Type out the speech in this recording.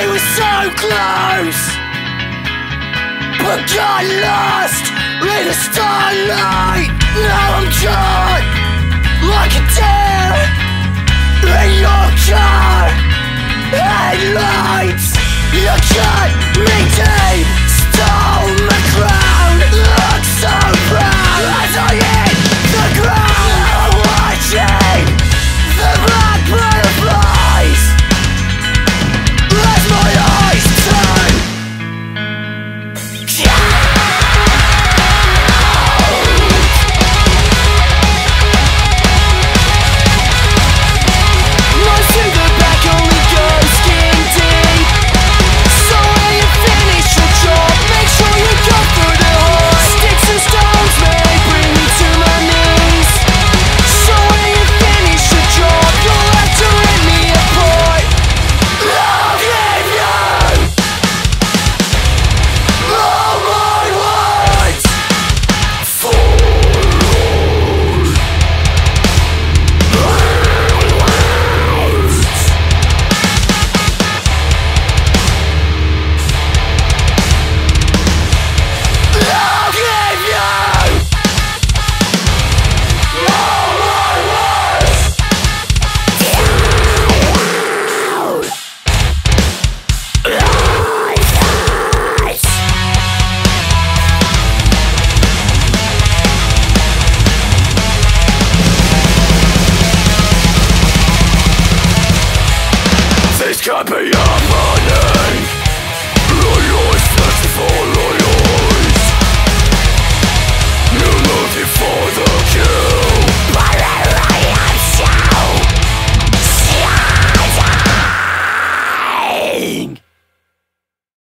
We were so close. But got lost in the starlight. Now I'm caught like a deer In your car. Headlights You cut me Stole Happy your morning